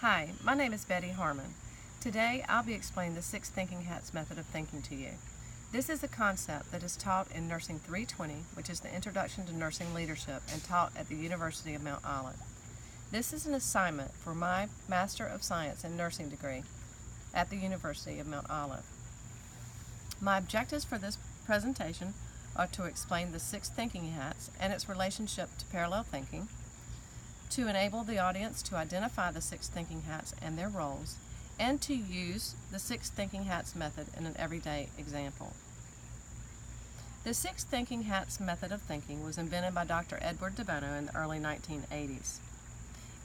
Hi, my name is Betty Harmon. Today I'll be explaining the Six Thinking Hats method of thinking to you. This is a concept that is taught in Nursing 320, which is the Introduction to Nursing Leadership and taught at the University of Mount Olive. This is an assignment for my Master of Science in Nursing degree at the University of Mount Olive. My objectives for this presentation are to explain the six thinking hats and its relationship to parallel thinking, to enable the audience to identify the six thinking hats and their roles, and to use the six thinking hats method in an everyday example. The six thinking hats method of thinking was invented by Dr. Edward de Bono in the early 1980s.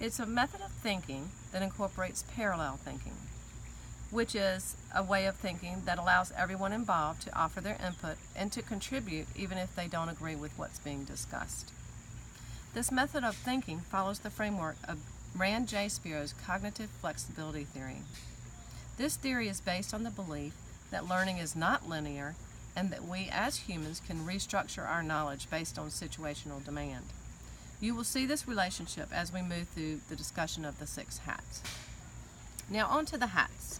It's a method of thinking that incorporates parallel thinking, which is a way of thinking that allows everyone involved to offer their input and to contribute even if they don't agree with what's being discussed. This method of thinking follows the framework of Rand J. Spiro's cognitive flexibility theory. This theory is based on the belief that learning is not linear and that we as humans can restructure our knowledge based on situational demand. You will see this relationship as we move through the discussion of the six hats. Now on to the hats.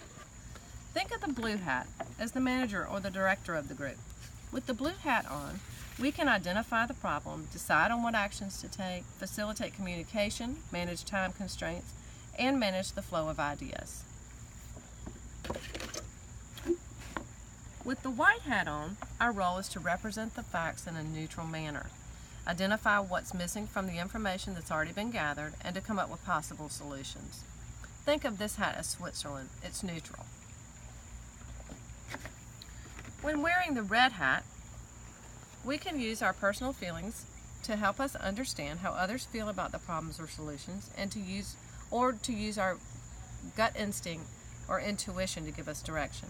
Think of the blue hat as the manager or the director of the group. With the blue hat on, we can identify the problem, decide on what actions to take, facilitate communication, manage time constraints, and manage the flow of ideas. With the white hat on, our role is to represent the facts in a neutral manner, identify what's missing from the information that's already been gathered, and to come up with possible solutions. Think of this hat as Switzerland. It's neutral. When wearing the red hat, we can use our personal feelings to help us understand how others feel about the problems or solutions and to use or to use our gut instinct or intuition to give us direction.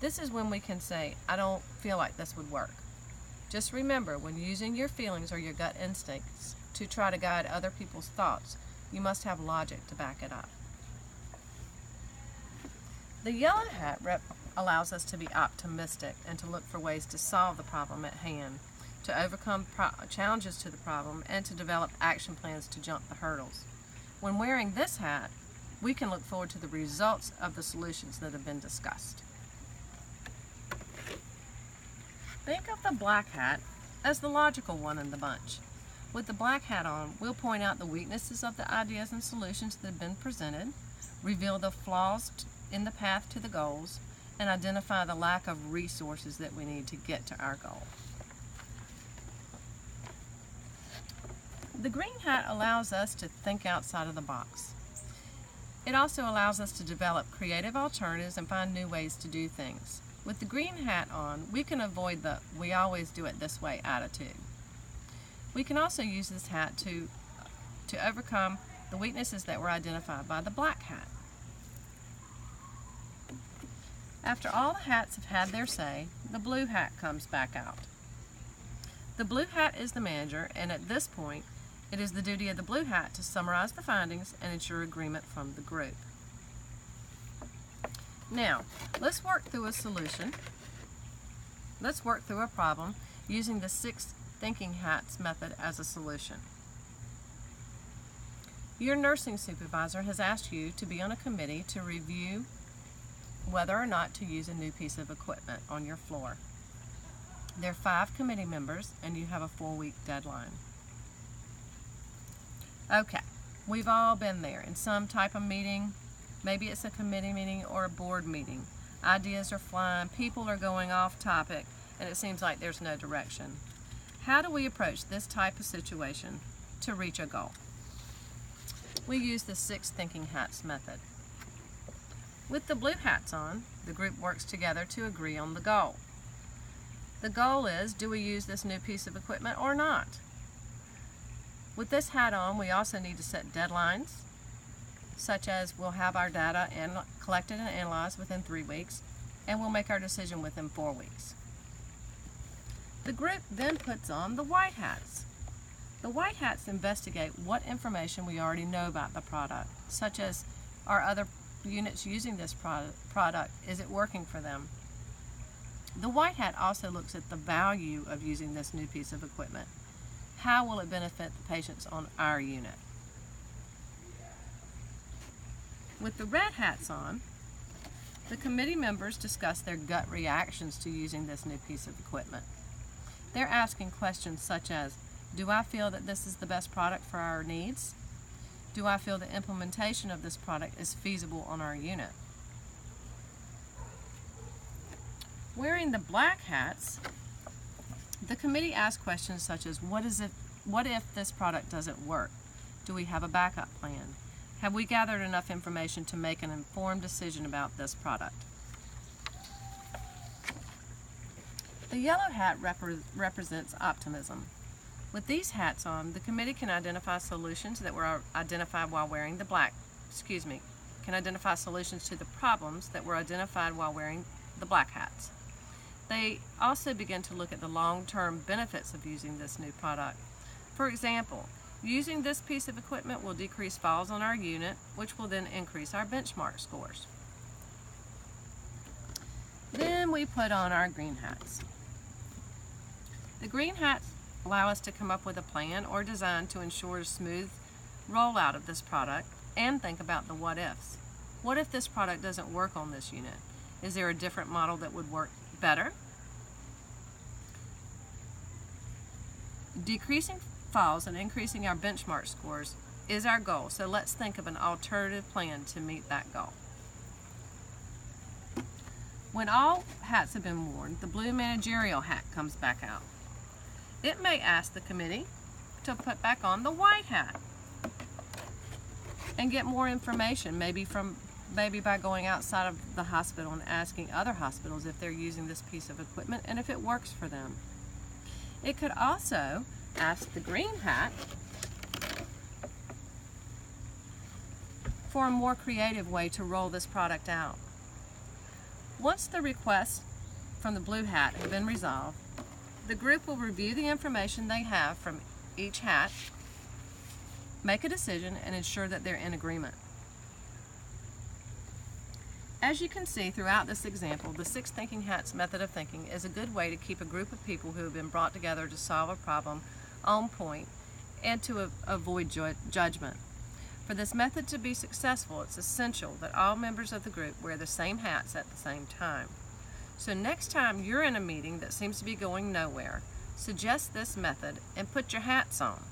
This is when we can say, I don't feel like this would work. Just remember, when using your feelings or your gut instincts to try to guide other people's thoughts, you must have logic to back it up. The yellow hat rep allows us to be optimistic and to look for ways to solve the problem at hand, to overcome challenges to the problem, and to develop action plans to jump the hurdles. When wearing this hat, we can look forward to the results of the solutions that have been discussed. Think of the black hat as the logical one in the bunch. With the black hat on, we'll point out the weaknesses of the ideas and solutions that have been presented, reveal the flaws in the path to the goals, and identify the lack of resources that we need to get to our goal. The green hat allows us to think outside of the box. It also allows us to develop creative alternatives and find new ways to do things. With the green hat on, we can avoid the we always do it this way attitude. We can also use this hat to, to overcome the weaknesses that were identified by the black hat. After all the hats have had their say, the blue hat comes back out. The blue hat is the manager, and at this point, it is the duty of the blue hat to summarize the findings and ensure agreement from the group. Now, let's work through a solution. Let's work through a problem using the six thinking hats method as a solution. Your nursing supervisor has asked you to be on a committee to review whether or not to use a new piece of equipment on your floor. There are five committee members and you have a four week deadline. Okay, we've all been there in some type of meeting. Maybe it's a committee meeting or a board meeting. Ideas are flying, people are going off topic, and it seems like there's no direction. How do we approach this type of situation to reach a goal? We use the six thinking hats method. With the blue hats on, the group works together to agree on the goal. The goal is, do we use this new piece of equipment or not? With this hat on, we also need to set deadlines, such as we'll have our data and collected and analyzed within three weeks, and we'll make our decision within four weeks. The group then puts on the white hats. The white hats investigate what information we already know about the product, such as our other units using this product, is it working for them? The white hat also looks at the value of using this new piece of equipment. How will it benefit the patients on our unit? With the red hats on, the committee members discuss their gut reactions to using this new piece of equipment. They're asking questions such as, do I feel that this is the best product for our needs? Do I feel the implementation of this product is feasible on our unit? Wearing the black hats, the committee asked questions such as, what, is if, what if this product doesn't work? Do we have a backup plan? Have we gathered enough information to make an informed decision about this product? The yellow hat repre represents optimism. With these hats on, the committee can identify solutions that were identified while wearing the black, excuse me, can identify solutions to the problems that were identified while wearing the black hats. They also begin to look at the long-term benefits of using this new product. For example, using this piece of equipment will decrease falls on our unit, which will then increase our benchmark scores. Then we put on our green hats. The green hats allow us to come up with a plan or design to ensure a smooth rollout of this product and think about the what ifs. What if this product doesn't work on this unit? Is there a different model that would work better? Decreasing falls and increasing our benchmark scores is our goal, so let's think of an alternative plan to meet that goal. When all hats have been worn, the blue managerial hat comes back out. It may ask the committee to put back on the white hat and get more information, maybe from maybe by going outside of the hospital and asking other hospitals if they're using this piece of equipment and if it works for them. It could also ask the green hat for a more creative way to roll this product out. Once the requests from the blue hat have been resolved, the group will review the information they have from each hat, make a decision, and ensure that they're in agreement. As you can see throughout this example, the Six Thinking Hats method of thinking is a good way to keep a group of people who have been brought together to solve a problem on point and to avoid ju judgment. For this method to be successful, it's essential that all members of the group wear the same hats at the same time. So next time you're in a meeting that seems to be going nowhere, suggest this method and put your hats on.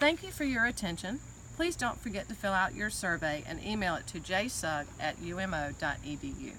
Thank you for your attention. Please don't forget to fill out your survey and email it to jsug at umo.edu.